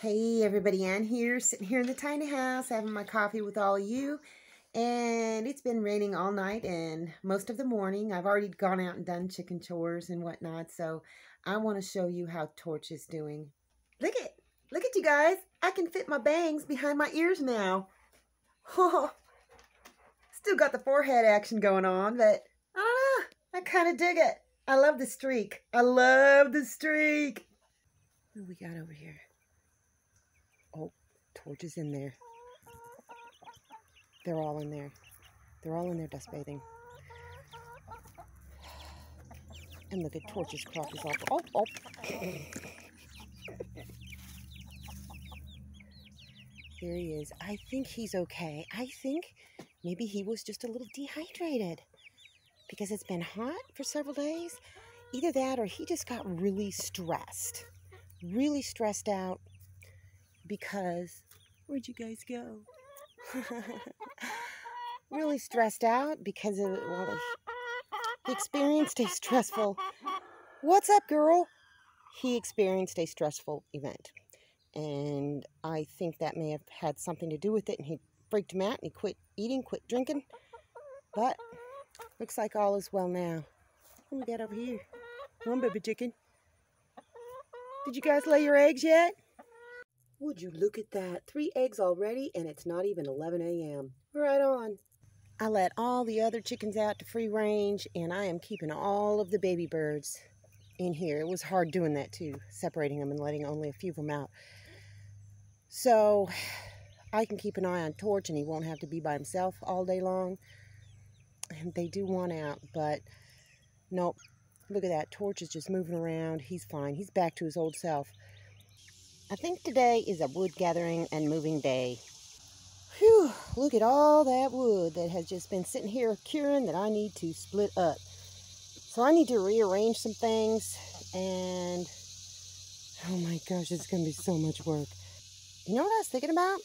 Hey everybody, Ann here, sitting here in the tiny house having my coffee with all of you. And it's been raining all night and most of the morning. I've already gone out and done chicken chores and whatnot, so I want to show you how Torch is doing. Look at, look at you guys. I can fit my bangs behind my ears now. Oh, still got the forehead action going on, but ah, I don't know. I kind of dig it. I love the streak. I love the streak. What do we got over here? Torch is in there. They're all in there. They're all in there dust bathing. And look at Torch's crop is all. Oh, oh. Here he is. I think he's okay. I think maybe he was just a little dehydrated because it's been hot for several days. Either that or he just got really stressed. Really stressed out because where'd you guys go? really stressed out because of well, he experienced a stressful. What's up, girl? He experienced a stressful event, and I think that may have had something to do with it. And he freaked him out, and he quit eating, quit drinking. But looks like all is well now. What we got over here? One baby chicken. Did you guys lay your eggs yet? Would you look at that? Three eggs already, and it's not even 11 a.m. Right on. I let all the other chickens out to free range, and I am keeping all of the baby birds in here. It was hard doing that too, separating them and letting only a few of them out. So I can keep an eye on Torch, and he won't have to be by himself all day long. And they do want out, but nope. Look at that. Torch is just moving around. He's fine. He's back to his old self. I think today is a wood gathering and moving day. Whew, look at all that wood that has just been sitting here curing that I need to split up. So I need to rearrange some things and oh my gosh, it's going to be so much work. You know what I was thinking about?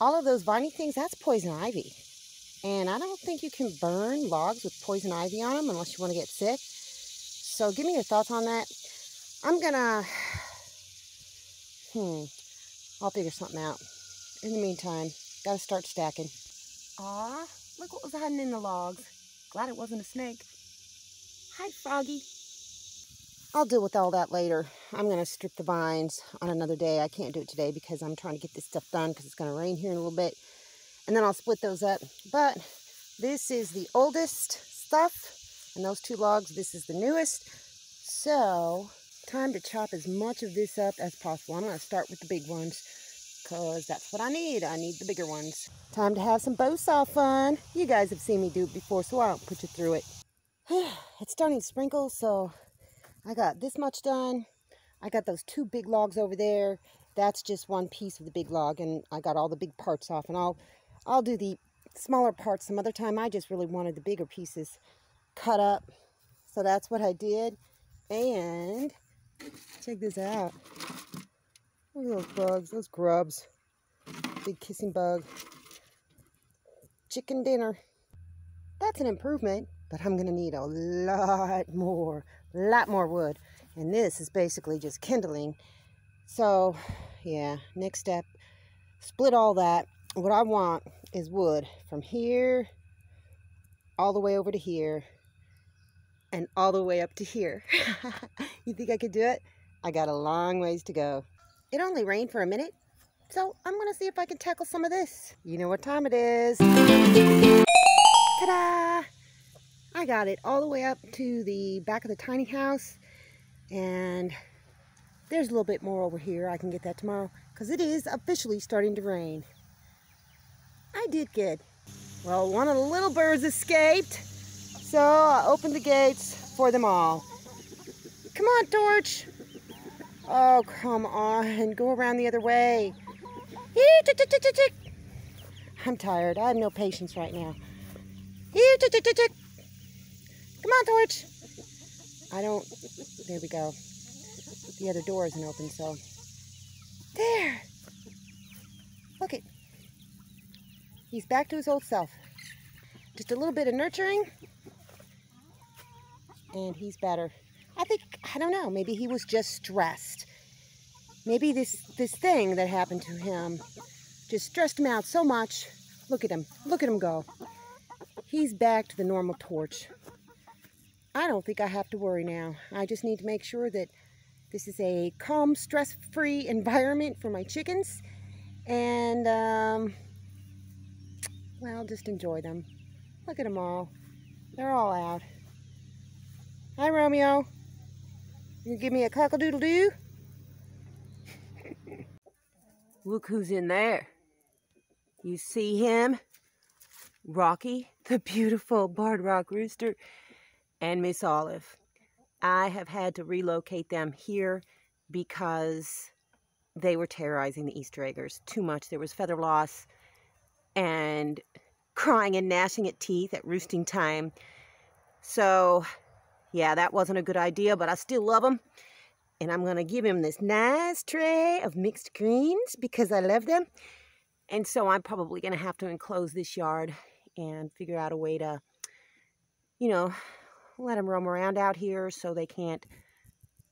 All of those viney things, that's poison ivy. And I don't think you can burn logs with poison ivy on them unless you want to get sick. So give me your thoughts on that. I'm going to Hmm. I'll figure something out. In the meantime, gotta start stacking. Aw, look what was hiding in the logs. Glad it wasn't a snake. Hi, Froggy. I'll deal with all that later. I'm going to strip the vines on another day. I can't do it today because I'm trying to get this stuff done because it's going to rain here in a little bit. And then I'll split those up. But this is the oldest stuff. And those two logs, this is the newest. So time to chop as much of this up as possible. I'm going to start with the big ones because that's what I need. I need the bigger ones. Time to have some bow saw fun. You guys have seen me do it before, so I don't put you through it. it's starting to sprinkle, so I got this much done. I got those two big logs over there. That's just one piece of the big log, and I got all the big parts off. And I'll, I'll do the smaller parts some other time. I just really wanted the bigger pieces cut up. So that's what I did. And Check this out. Look at those bugs, those grubs. Big kissing bug. Chicken dinner. That's an improvement, but I'm going to need a lot more, lot more wood. And this is basically just kindling. So, yeah, next step, split all that. What I want is wood from here all the way over to here and all the way up to here. you think I could do it? I got a long ways to go. It only rained for a minute, so I'm to see if I can tackle some of this. You know what time it is. Ta-da! I got it all the way up to the back of the tiny house, and there's a little bit more over here. I can get that tomorrow, because it is officially starting to rain. I did good. Well, one of the little birds escaped, so I opened the gates for them all. Come on, Torch. Oh, come on. Go around the other way. I'm tired. I have no patience right now. Come on, Torch. I don't... There we go. The other door isn't open, so... There. Look it. He's back to his old self. Just a little bit of nurturing, and he's better. I think, I don't know, maybe he was just stressed. Maybe this, this thing that happened to him just stressed him out so much. Look at him. Look at him go. He's back to the normal torch. I don't think I have to worry now. I just need to make sure that this is a calm, stress-free environment for my chickens. And, um, well, just enjoy them. Look at them all. They're all out. Hi, Romeo. You give me a cock-a-doodle-doo? Look who's in there. You see him? Rocky, the beautiful barred rock rooster, and Miss Olive. I have had to relocate them here because they were terrorizing the Easter eggers too much. There was feather loss and crying and gnashing at teeth at roosting time. So, yeah, that wasn't a good idea, but I still love them. And I'm going to give him this nice tray of mixed greens because I love them. And so I'm probably going to have to enclose this yard and figure out a way to, you know, let them roam around out here so they can't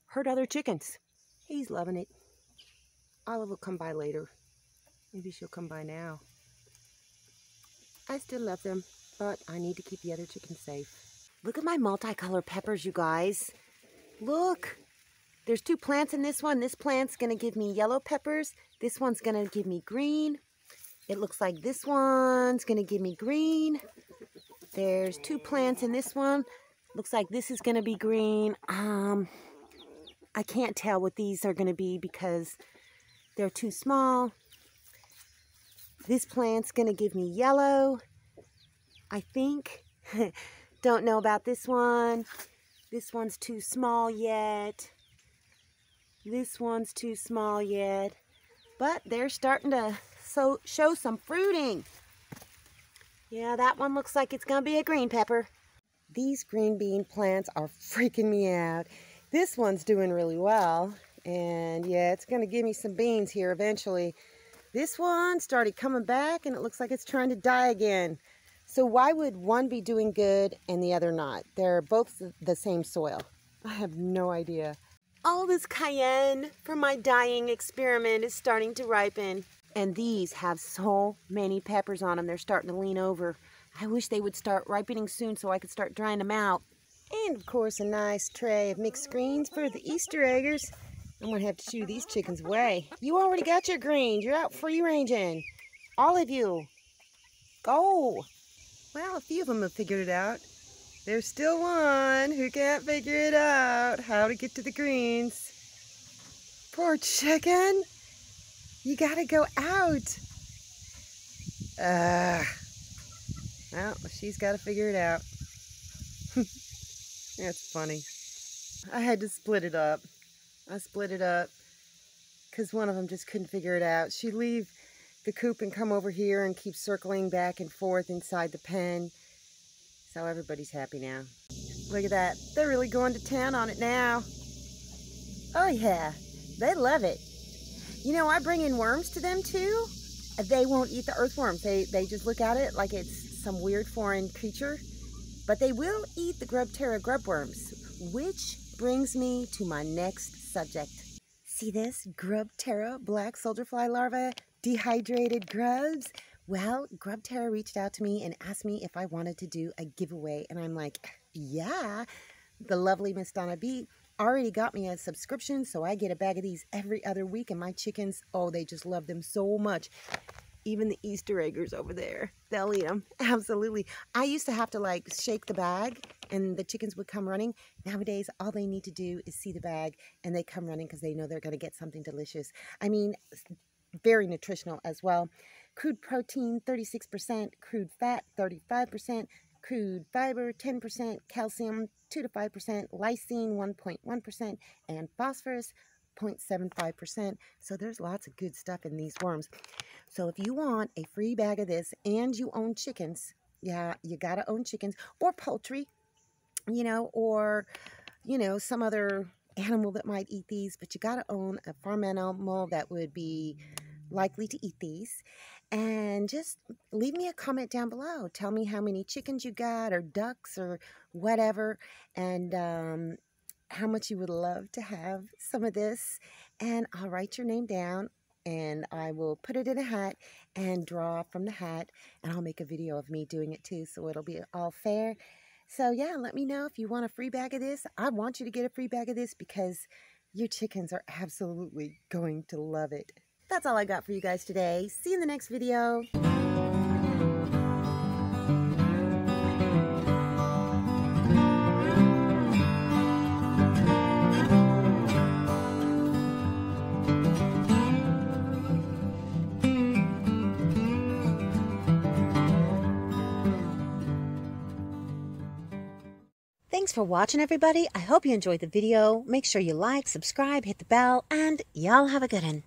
hurt other chickens. He's loving it. Olive will come by later. Maybe she'll come by now. I still love them, but I need to keep the other chickens safe. Look at my multicolored peppers, you guys. Look. There's two plants in this one. This plant's to give me yellow peppers. This one's to give me green. It looks like this one's to give me green. There's two plants in this one. Looks like this is to be green. Um, I can't tell what these are to be because they're too small. This plant's to give me yellow, I think. Don't know about this one. This one's too small yet. This one's too small yet. But they're starting to so show some fruiting. Yeah, that one looks like it's going to be a green pepper. These green bean plants are freaking me out. This one's doing really well. And yeah, it's going to give me some beans here eventually. This one started coming back and it looks like it's trying to die again. So why would one be doing good and the other not? They're both the same soil. I have no idea. All this cayenne from my dyeing experiment is starting to ripen. And these have so many peppers on them, they're starting to lean over. I wish they would start ripening soon so I could start drying them out. And of course a nice tray of mixed greens for the Easter eggers. I'm going to have to shoo these chickens away. You already got your greens. You're out free ranging. All of you. Go. Well, a few of them have figured it out. There's still one who can't figure it out. How to get to the greens. Poor chicken. You gotta go out. Uh, well, she's got to figure it out. That's funny. I had to split it up. I split it up because one of them just couldn't figure it out. She'd leave the coop and come over here and keep circling back and forth inside the pen. So everybody's happy now. Look at that. They're really going to town on it now. Oh yeah, they love it. You know, I bring in worms to them too. They won't eat the earthworms. They, they just look at it like it's some weird foreign creature. But they will eat the Grubterra grubworms, which brings me to my next subject. See this? Grubterra black soldier fly larva, dehydrated grubs. Well, Grubterra reached out to me and asked me if I wanted to do a giveaway. And I'm like, yeah. The lovely Miss Donna B already got me a subscription, so I get a bag of these every other week, and my chickens, oh, they just love them so much. Even the Easter eggers over there, they'll eat them. Absolutely. I used to have to like shake the bag and the chickens would come running. Nowadays, all they need to do is see the bag and they come running because they know they're going to get something delicious. I mean, very nutritional as well. Crude protein, 36%, crude fat, 35%, crude fiber, 10%, calcium, 2 to 5%, lysine, 1.1%, and phosphorus, 0.75%. So there's lots of good stuff in these worms. So if you want a free bag of this and you own chickens, yeah, you got to own chickens or poultry, you know, or, you know, some other animal that might eat these, but you got to own a farm animal that would be likely to eat these and just leave me a comment down below. Tell me how many chickens you got or ducks or whatever and um, how much you would love to have some of this and I'll write your name down and I will put it in a hat and draw from the hat and I'll make a video of me doing it too so it'll be all fair. So yeah, let me know if you want a free bag of this. I want you to get a free bag of this because your chickens are absolutely going to love it. That's all I got for you guys today. See you in the next video. Thanks for watching, everybody. I hope you enjoyed the video. Make sure you like, subscribe, hit the bell, and y'all have a good one.